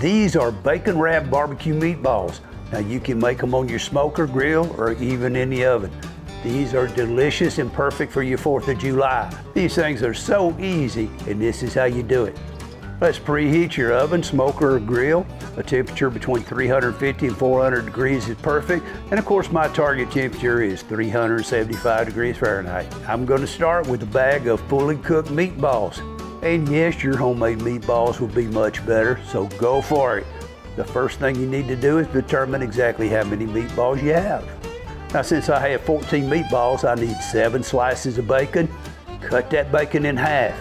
These are bacon wrapped barbecue meatballs. Now you can make them on your smoker, grill, or even in the oven. These are delicious and perfect for your 4th of July. These things are so easy, and this is how you do it. Let's preheat your oven, smoker, or grill. A temperature between 350 and 400 degrees is perfect. And of course, my target temperature is 375 degrees Fahrenheit. I'm going to start with a bag of fully cooked meatballs. And yes, your homemade meatballs will be much better, so go for it. The first thing you need to do is determine exactly how many meatballs you have. Now, since I have 14 meatballs, I need seven slices of bacon. Cut that bacon in half.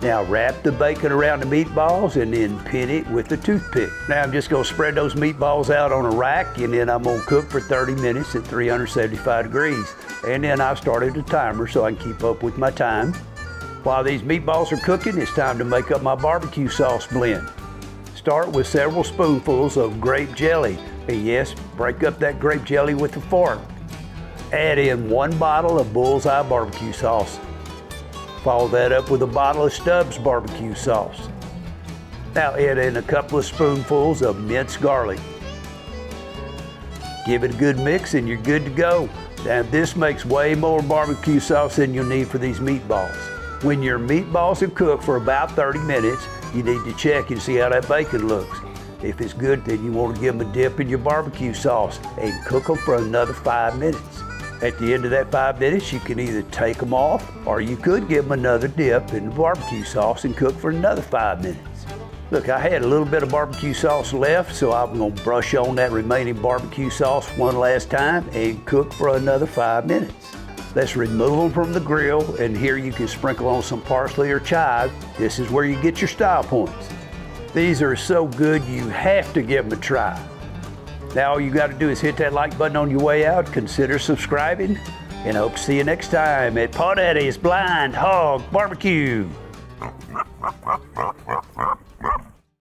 Now wrap the bacon around the meatballs and then pin it with a toothpick. Now I'm just gonna spread those meatballs out on a rack and then I'm gonna cook for 30 minutes at 375 degrees. And then I've started a timer so I can keep up with my time. While these meatballs are cooking, it's time to make up my barbecue sauce blend. Start with several spoonfuls of grape jelly. And yes, break up that grape jelly with a fork. Add in one bottle of Bullseye barbecue sauce. Follow that up with a bottle of Stubbs barbecue sauce. Now add in a couple of spoonfuls of minced garlic. Give it a good mix and you're good to go. Now this makes way more barbecue sauce than you'll need for these meatballs. When your meatballs have cooked for about 30 minutes, you need to check and see how that bacon looks. If it's good, then you want to give them a dip in your barbecue sauce and cook them for another five minutes. At the end of that five minutes, you can either take them off or you could give them another dip in the barbecue sauce and cook for another five minutes. Look, I had a little bit of barbecue sauce left, so I'm gonna brush on that remaining barbecue sauce one last time and cook for another five minutes. Let's remove them from the grill, and here you can sprinkle on some parsley or chive. This is where you get your style points. These are so good, you have to give them a try. Now all you got to do is hit that like button on your way out, consider subscribing, and I hope to see you next time at Paw Daddy's BlindHawg Barbecue.